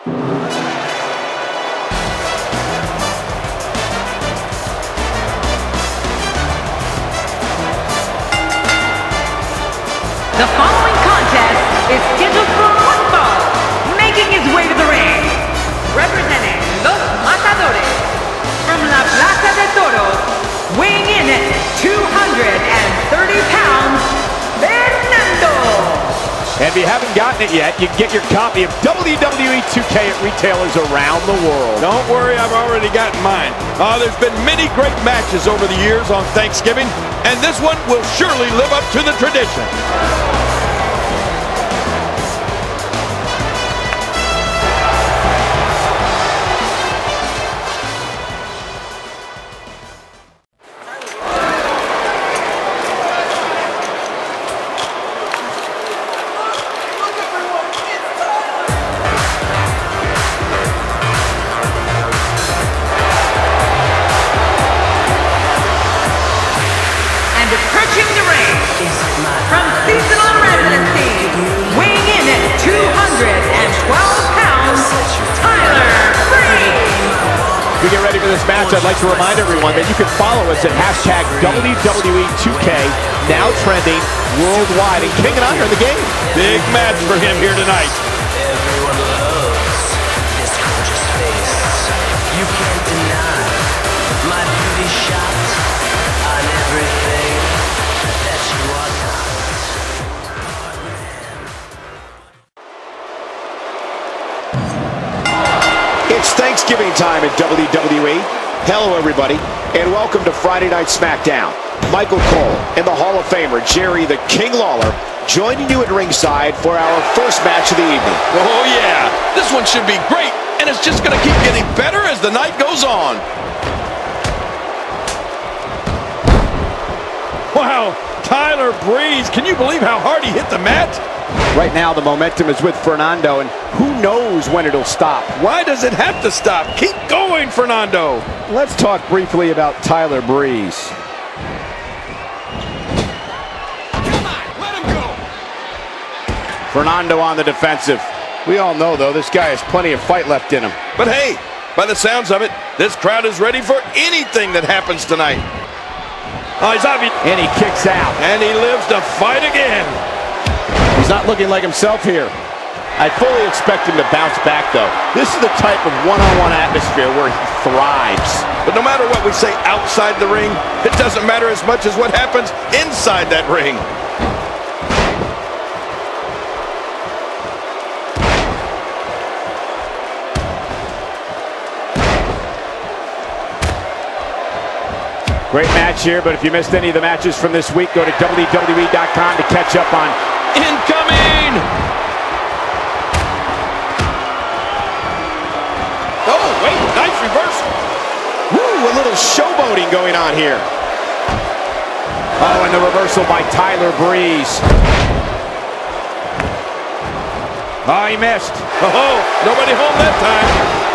The following contest is And if you haven't gotten it yet, you can get your copy of WWE 2K at retailers around the world. Don't worry, I've already gotten mine. Uh, there's been many great matches over the years on Thanksgiving, and this one will surely live up to the tradition. To remind everyone that you can follow us at hashtag WWE2K, now trending worldwide. And King and I are in the game. Big match for him here tonight. Everyone loves this gorgeous face. You can't deny my beauty shot on everything that you are not. It's Thanksgiving time at WWE. Hello, everybody, and welcome to Friday Night SmackDown. Michael Cole and the Hall of Famer Jerry the King Lawler joining you at ringside for our first match of the evening. Oh, yeah. This one should be great, and it's just going to keep getting better as the night goes on. Wow, Tyler Breeze. Can you believe how hard he hit the mat? Right now, the momentum is with Fernando, and who knows when it'll stop. Why does it have to stop? Keep going, Fernando. Let's talk briefly about Tyler Breeze. Come on, let him go. Fernando on the defensive. We all know, though, this guy has plenty of fight left in him. But hey, by the sounds of it, this crowd is ready for anything that happens tonight. Oh, he's obvious. And he kicks out. And he lives to fight again. He's not looking like himself here. I fully expect him to bounce back, though. This is the type of one-on-one atmosphere where he thrives. But no matter what we say outside the ring, it doesn't matter as much as what happens inside that ring. Great match here, but if you missed any of the matches from this week, go to WWE.com to catch up on Incoming! Oh, wait, nice reversal. Woo, a little showboating going on here. Oh, and the reversal by Tyler Breeze. Oh, he missed. Oh, nobody home that time.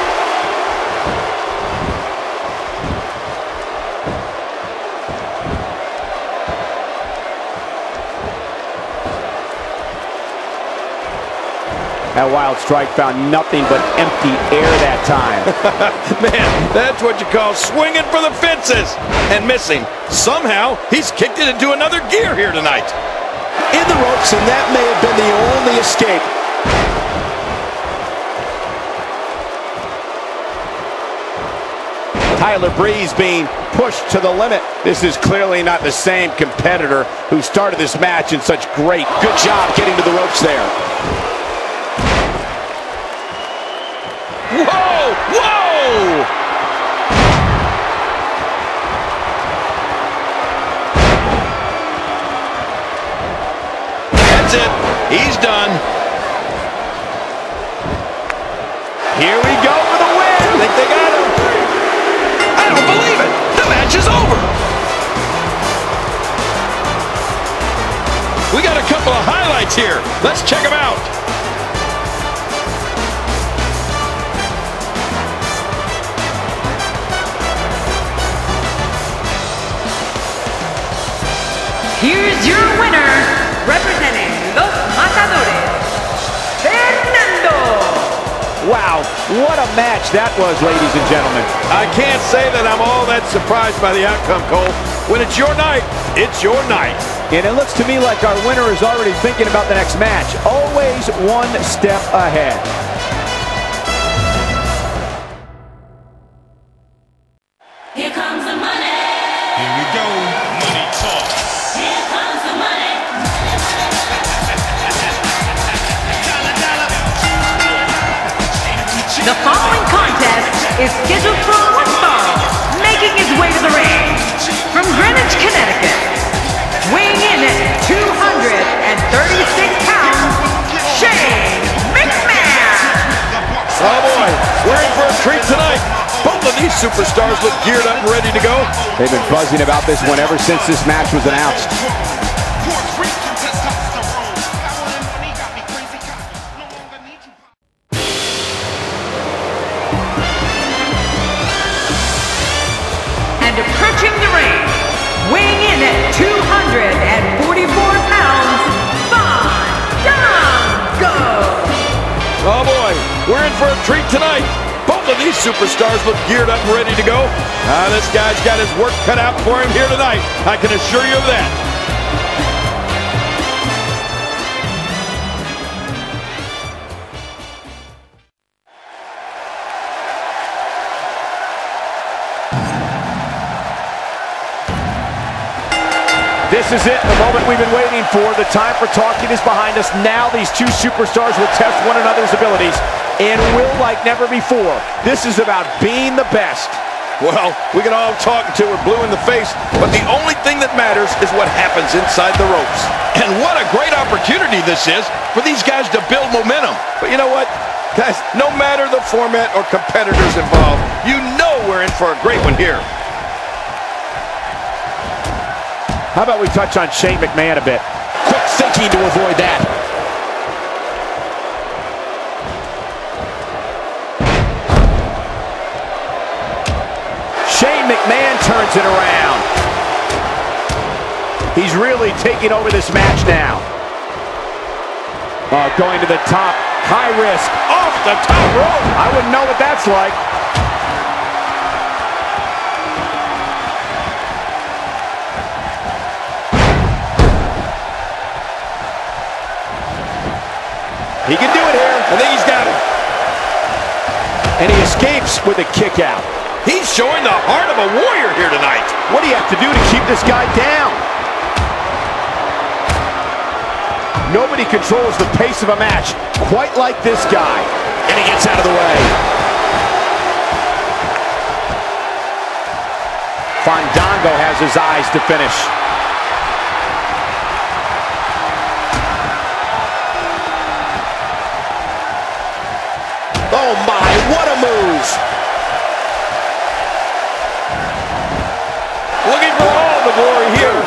That wild strike found nothing but empty air that time. Man, that's what you call swinging for the fences and missing. Somehow, he's kicked it into another gear here tonight. In the ropes, and that may have been the only escape. Tyler Breeze being pushed to the limit. This is clearly not the same competitor who started this match in such great. Good job getting to the ropes there. It. He's done. Here we go for the win. I think they got him. I don't believe it. The match is over. We got a couple of highlights here. Let's check them out. Here's your winner, representing Los Matadores, Fernando. Wow, What a match that was, ladies and gentlemen. I can't say that I'm all that surprised by the outcome, Cole. When it's your night, it's your night. And it looks to me like our winner is already thinking about the next match. Always one step ahead. The following contest is scheduled for one fall, making his way to the ring from Greenwich, Connecticut, weighing in at 236 pounds, Shane McMahon. Oh boy, we're in for a treat tonight. Both of these superstars look geared up and ready to go. They've been buzzing about this one ever since this match was announced. For a treat tonight. Both of these superstars look geared up and ready to go. Ah, this guy's got his work cut out for him here tonight. I can assure you of that. This is it, the moment we've been waiting for. The time for talking is behind us. Now these two superstars will test one another's abilities and will like never before. This is about being the best. Well, we can all talk until we're blue in the face, but the only thing that matters is what happens inside the ropes. And what a great opportunity this is for these guys to build momentum. But you know what? Guys, no matter the format or competitors involved, you know we're in for a great one here. How about we touch on Shane McMahon a bit? Quick thinking to avoid that. Shane McMahon turns it around. He's really taking over this match now. Uh, going to the top, high risk, off the top rope. I wouldn't know what that's like. He can do it here. I think he's got it. And he escapes with a kick out. He's showing the heart of a warrior here tonight. What do you have to do to keep this guy down? Nobody controls the pace of a match quite like this guy. And he gets out of the way. Fandango has his eyes to finish. What a move! Looking for all the glory here.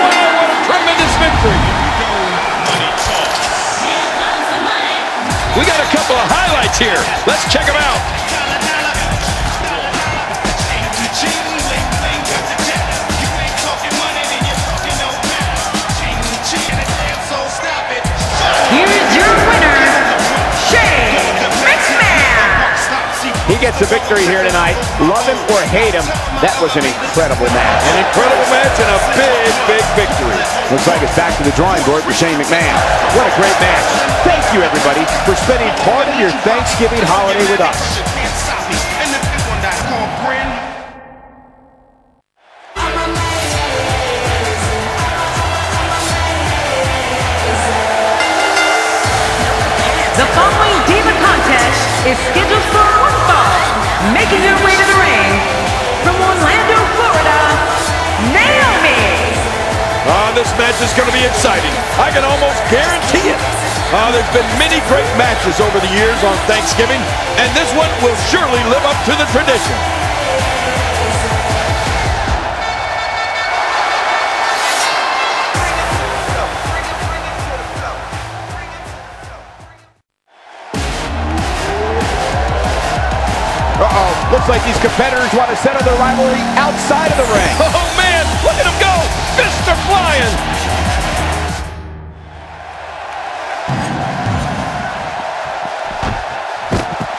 Wow, what a tremendous victory. We got a couple of highlights here. Let's check them out. Gets a victory here tonight. Love him or hate him, that was an incredible match. An incredible match and a big, big victory. Looks like it's back to the drawing board for Shane McMahon. What a great match. Thank you, everybody, for spending part of your Thanksgiving holiday with us. The following Diva contest is scheduled for one fall, making her way to the ring from Orlando, Florida, Naomi. Ah, this match is going to be exciting. I can almost guarantee it. Ah, there's been many great matches over the years on Thanksgiving, and this one will surely live up to the tradition. Looks like these competitors want to settle their rivalry outside of the ring. Oh, man, look at him go. Fists are flying.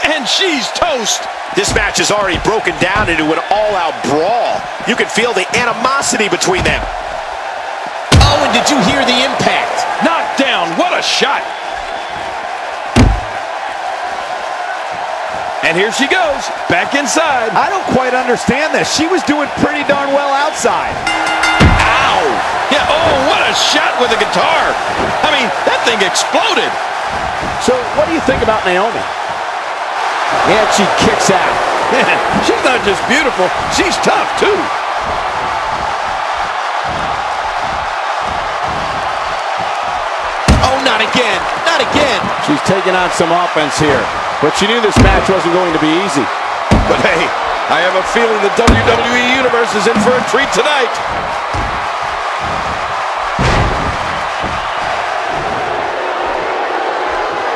and she's toast. This match is already broken down into an all-out brawl. You can feel the animosity between them. Oh, and did you hear the impact? Knocked down. What a shot. And here she goes, back inside. I don't quite understand this. She was doing pretty darn well outside. Ow! Yeah, oh, what a shot with a guitar. I mean, that thing exploded. So what do you think about Naomi? And she kicks out. Man, she's not just beautiful, she's tough, too. She's taking on some offense here. But she knew this match wasn't going to be easy. But hey, I have a feeling the WWE Universe is in for a treat tonight.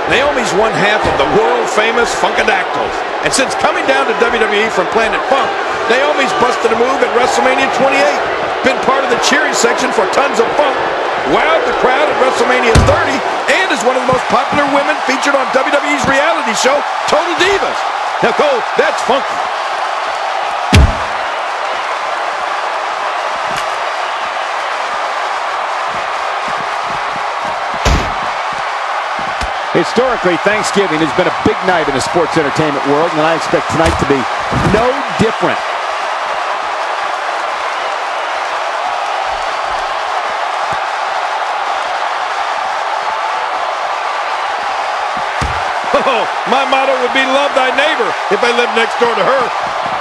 Naomi's one half of the world-famous Funkadactyls. And since coming down to WWE from Planet Funk, Naomi's busted a move at WrestleMania 28. Been part of the cheering section for tons of funk. Wowed the crowd at WrestleMania 30 and is one of the most popular women featured on WWE's reality show, Total Divas. Now, go, that's funky. Historically, Thanksgiving has been a big night in the sports entertainment world, and I expect tonight to be no different. My motto would be love thy neighbor if I lived next door to her.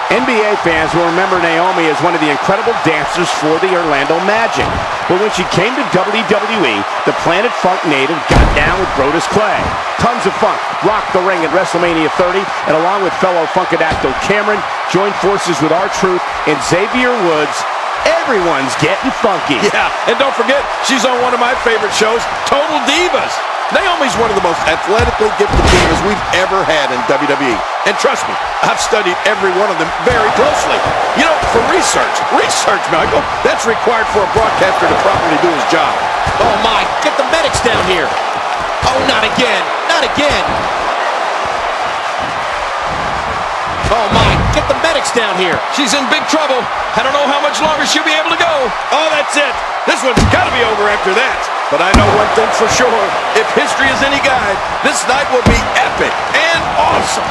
NBA fans will remember Naomi as one of the incredible dancers for the Orlando Magic. But when she came to WWE, the Planet Funk native got down with Brodus Clay. Tons of funk rocked the ring at WrestleMania 30, and along with fellow Funkadactyl Cameron, joined forces with R-Truth and Xavier Woods. Everyone's getting funky. Yeah, and don't forget, she's on one of my favorite shows, Total Divas. Naomi's one of the most athletically gifted divas we've ever had in WWE. And trust me, I've studied every one of them very closely. You know, for research, research, Michael, that's required for a broadcaster to properly do his job. Oh, my. Get the medics down here. Oh, not again. Not again. Oh, my. Get the medics down here. She's in big trouble. I don't know how much longer she'll be able to go. Oh, that's it. This one's got to be over after that. But I know one thing for sure. If history is any guide, this night will be epic and awesome.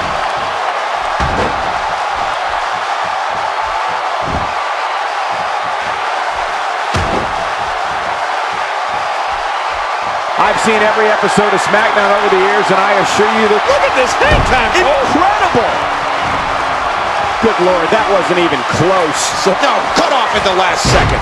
I've seen every episode of SmackDown over the years, and I assure you that Look at this hang time. incredible. Good Lord, that wasn't even close. So, no, cut off at the last second.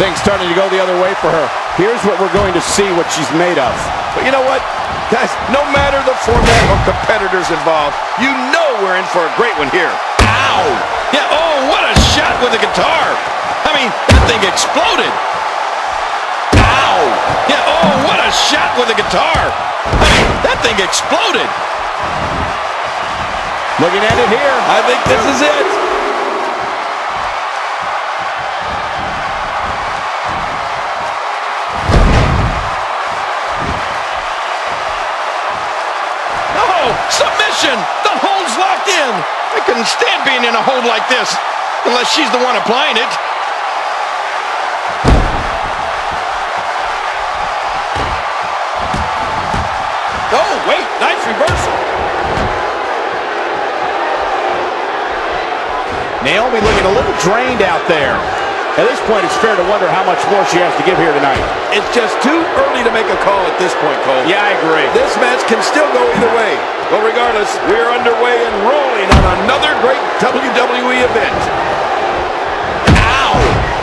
Things starting to go the other way for her. Here's what we're going to see what she's made of. But you know what? Guys, no matter the format or competitors involved, you know we're in for a great one here. Ow! Yeah, oh, what a shot with the guitar. I mean, that thing exploded. A shot with a guitar. That thing exploded. Looking at it here. I think this is it. Oh, submission! The hold's locked in! I couldn't stand being in a hold like this, unless she's the one applying it. Naomi looking a little drained out there. At this point, it's fair to wonder how much more she has to give here tonight. It's just too early to make a call at this point, Cole. Yeah, I agree. This match can still go either way. Well, regardless, we're underway and rolling on another great WWE event. Ow!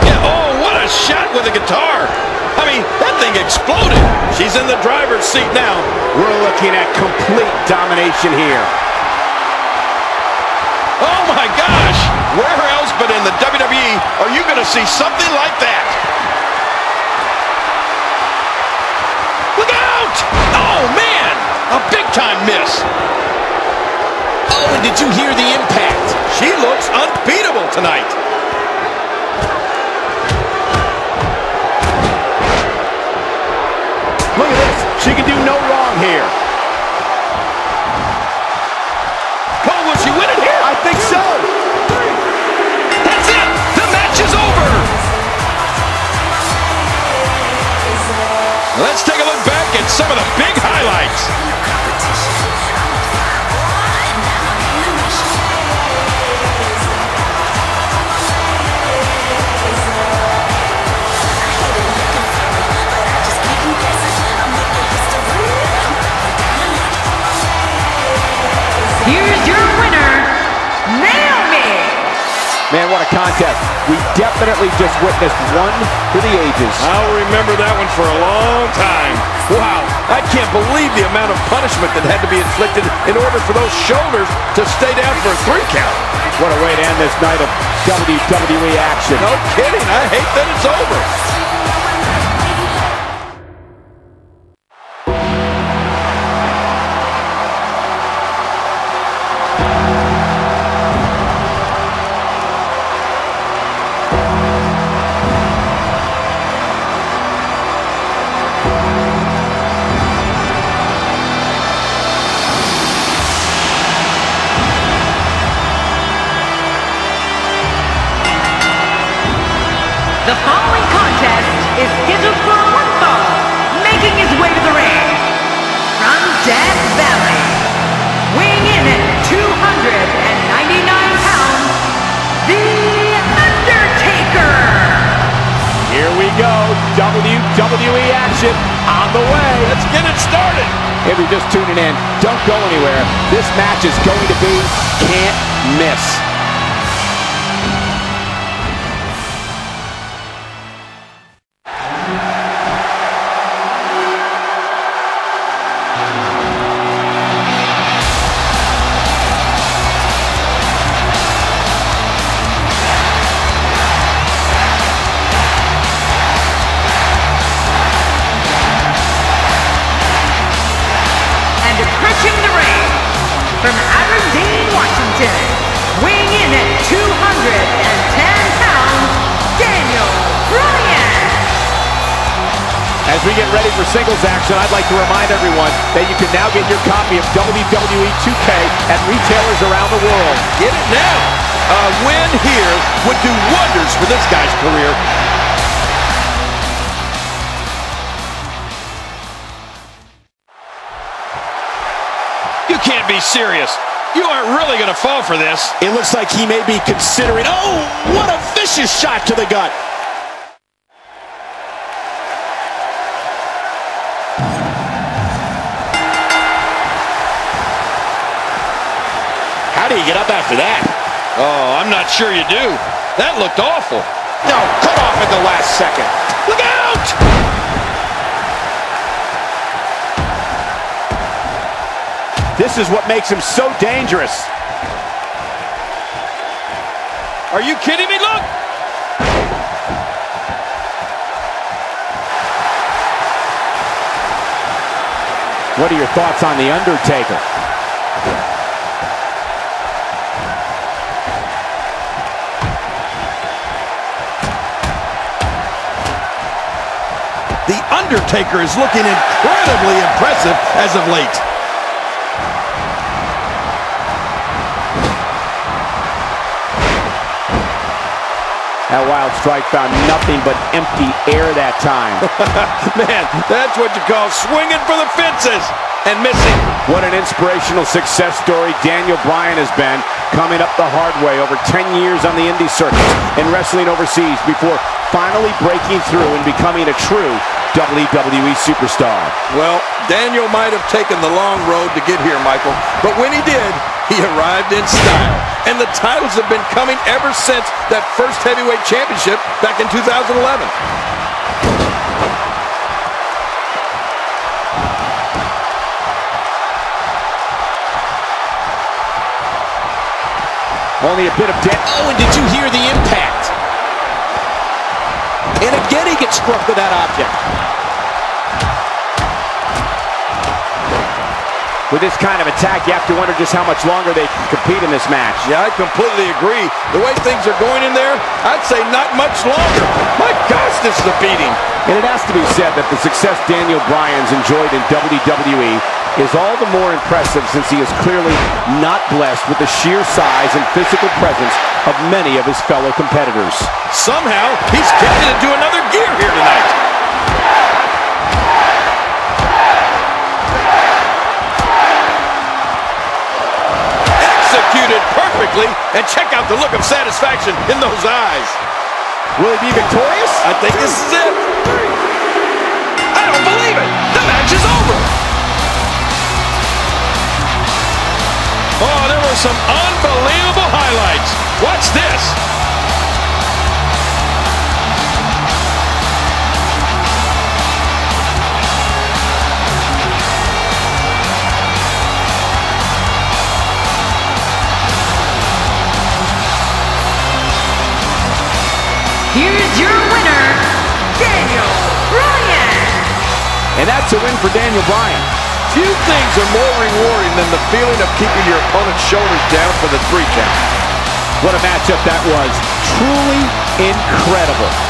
Yeah, oh, what a shot with a guitar. I mean, that thing exploded. She's in the driver's seat now. We're looking at complete domination here. Where else but in the WWE are you going to see something like that? Look out! Oh, man! A big-time miss. Oh, and did you hear the impact? She looks unbeatable tonight. Look at this. She can do no wrong here. Let's take a look back at some of the big highlights. Here's your winner, Naomi. Man, what a contest. We definitely just witnessed one for the ages. I'll remember that one for a long time. Wow, I can't believe the amount of punishment that had to be inflicted in order for those shoulders to stay down for a three count. What a way to end this night of WWE action. No kidding, I hate that it's over. This match is going to be can't miss. Action, I'd like to remind everyone that you can now get your copy of WWE 2K at retailers around the world. Get it now. A win here would do wonders for this guy's career. You can't be serious. You aren't really going to fall for this. It looks like he may be considering. Oh, what a vicious shot to the gut. How do you get up after that? Oh, I'm not sure you do. That looked awful. No, cut off at the last second. Look out! This is what makes him so dangerous. Are you kidding me? Look! What are your thoughts on The Undertaker? Undertaker is looking incredibly impressive as of late. That wild strike found nothing but empty air that time. Man, that's what you call swinging for the fences and missing. What an inspirational success story Daniel Bryan has been, coming up the hard way over 10 years on the indie circuit and wrestling overseas before finally breaking through and becoming a true WWE superstar. Well, Daniel might have taken the long road to get here, Michael, but when he did, he arrived in style. And the titles have been coming ever since that first heavyweight championship back in 2011. Only a bit of dead. Oh, and did you hear the impact? And again, he gets struck with that object. With this kind of attack, you have to wonder just how much longer they can compete in this match. Yeah, I completely agree. The way things are going in there, I'd say not much longer. My gosh, this is a beating. And it has to be said that the success Daniel Bryan's enjoyed in WWE is all the more impressive since he is clearly not blessed with the sheer size and physical presence of many of his fellow competitors. Somehow, he's getting into another gear here tonight. Executed perfectly, and check out the look of satisfaction in those eyes. Will he be victorious? I think this is it. I don't believe it. The match is over. Oh, there were some unbelievable highlights. Watch this. And that's a win for Daniel Bryan. Few things are more rewarding than the feeling of keeping your opponent's shoulders down for the three count. What a matchup that was. Truly incredible.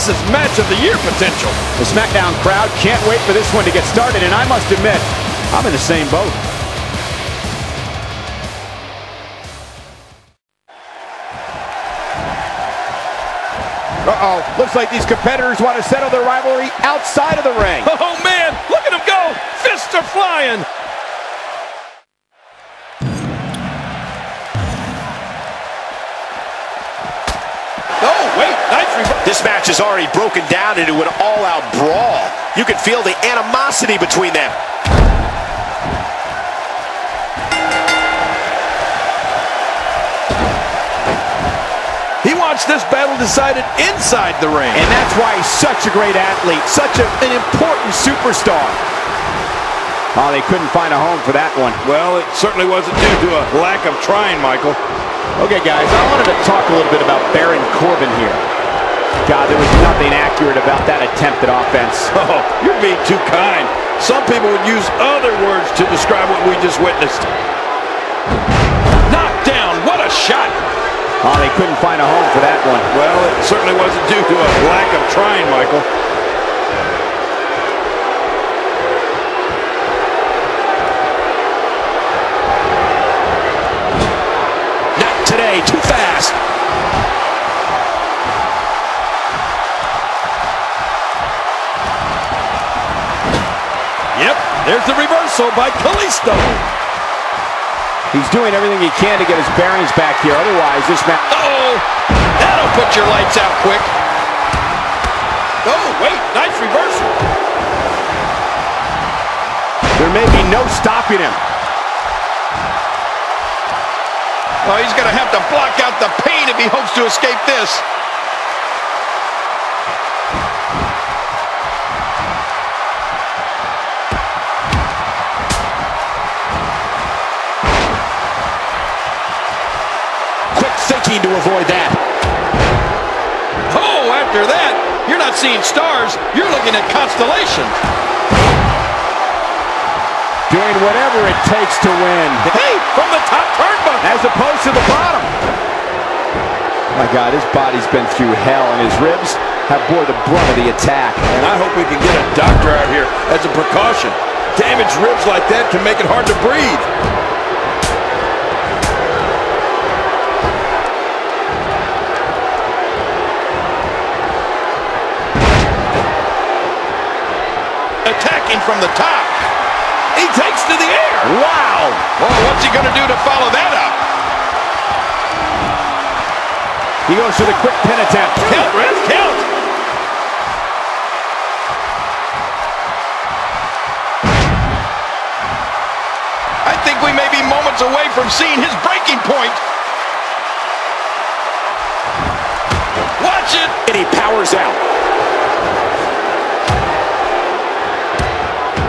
This is match of the year potential. The SmackDown crowd can't wait for this one to get started, and I must admit, I'm in the same boat. Uh-oh, looks like these competitors want to settle their rivalry outside of the ring. Oh, man, look at him go. Fists are flying. Match has already broken down into an all-out brawl. You can feel the animosity between them. He wants this battle decided inside the ring. And that's why he's such a great athlete, such a, an important superstar. Oh, they couldn't find a home for that one. Well, it certainly wasn't due to a lack of trying, Michael. Okay, guys, I wanted to talk a little bit about Baron Corbin here. God, there was nothing accurate about that attempted offense. Oh, you're being too kind. Some people would use other words to describe what we just witnessed. Knocked down. What a shot. Oh, they couldn't find a home for that one. Well, it certainly wasn't due to a lack of trying, Michael. There's the reversal by Kalisto. He's doing everything he can to get his bearings back here. Otherwise, this match... Uh-oh, that'll put your lights out quick. Oh, wait, nice reversal. There may be no stopping him. Oh, he's going to have to block out the pain if he hopes to escape this. Thinking to avoid that. Oh, after that, you're not seeing stars, you're looking at constellations. Doing whatever it takes to win. Hey, from the top turnbuckle. As opposed to the bottom. My God, his body's been through hell, and his ribs have bore the brunt of the attack. And I hope we can get a doctor out here as a precaution. Damaged ribs like that can make it hard to breathe. Striking from the top. He takes to the air. Wow! Well, what's he going to do to follow that up? He goes for the quick pin attempt. Count, ref, count. I think we may be moments away from seeing his breaking point. Watch it. And he powers out.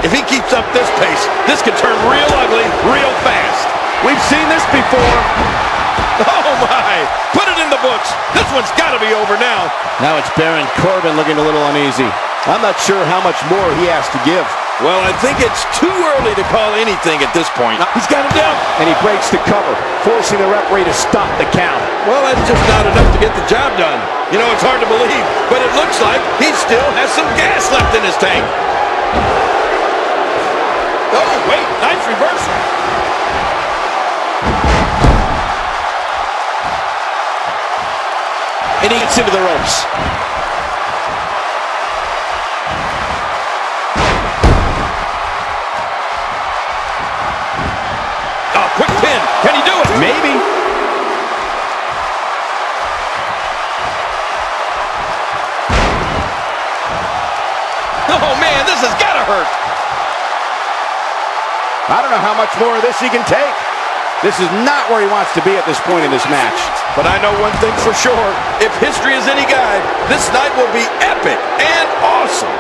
If he keeps up this pace, this could turn real ugly real fast. We've seen this before. Oh, my. Put it in the books. This one's got to be over now. Now it's Baron Corbin looking a little uneasy. I'm not sure how much more he has to give. Well, I think it's too early to call anything at this point. He's got him down. And he breaks the cover, forcing the referee to stop the count. Well, that's just not enough to get the job done. You know, it's hard to believe, but it looks like he still has some gas left in his tank. Wait, reversal. And he gets into the ropes. Oh, quick pin. Can he do it? Maybe. Oh, man, this has got to hurt. I don't know how much more of this he can take. This is not where he wants to be at this point in this match. But I know one thing for sure. If history is any guide, this night will be epic and awesome.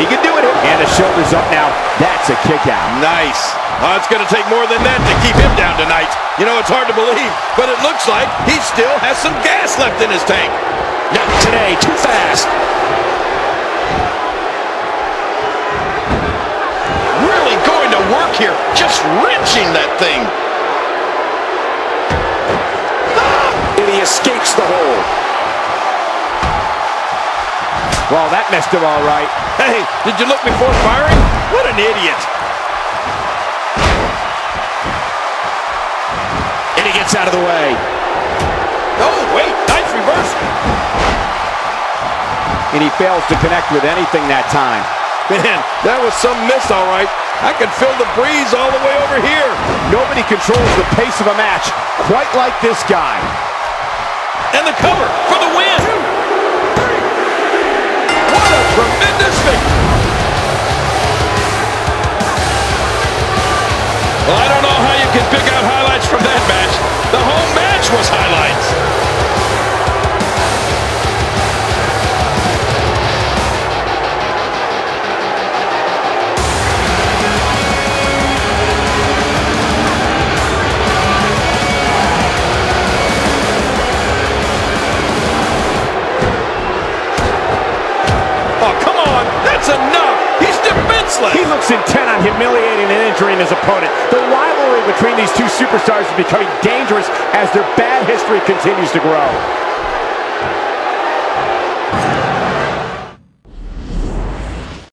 He can do it. And the shoulders up now. That's a kick out. Nice. Oh, it's going to take more than that to keep him down tonight. You know, it's hard to believe, but it looks like he still has some gas left in his tank. Not today. Too fast. Just wrenching that thing. And he escapes the hole. Well, that messed him all right. Hey, did you look before firing? What an idiot. And he gets out of the way. Oh, wait, nice reversal. And he fails to connect with anything that time. Man, that was some miss, all right. I can feel the breeze all the way over here. Nobody controls the pace of a match quite like this guy. And the cover for the win. What a tremendous victory. Well, I don't know how you can pick out highlights from that match. The whole match was highlights. He looks intent on humiliating and injuring his opponent. The rivalry between these two superstars is becoming dangerous as their bad history continues to grow.